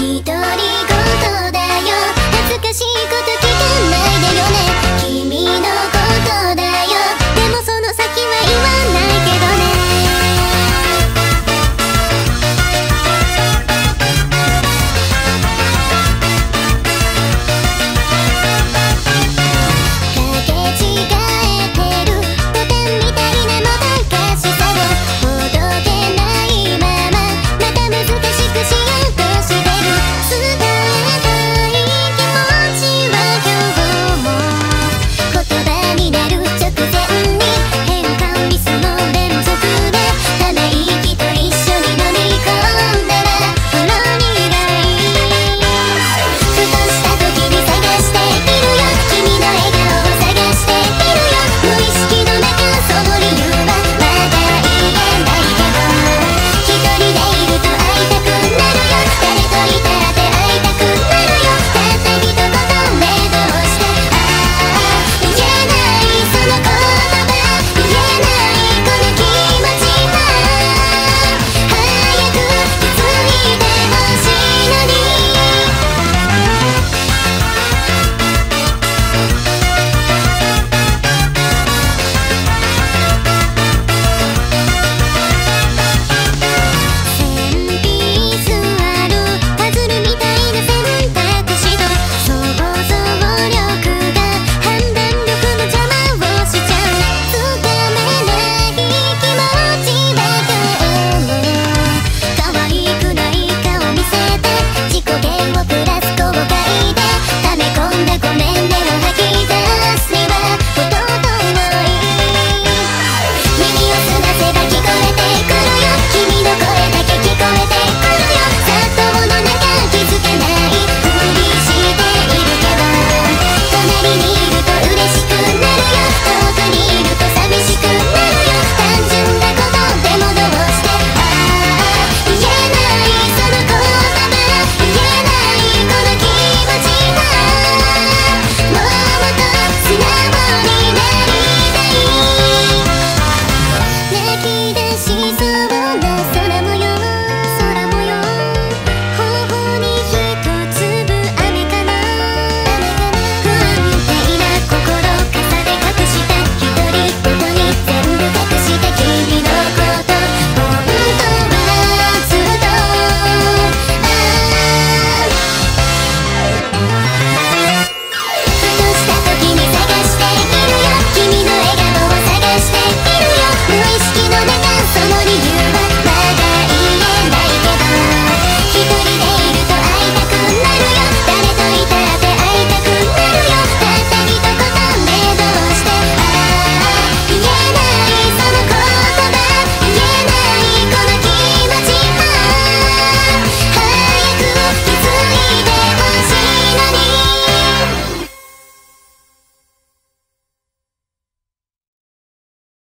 一人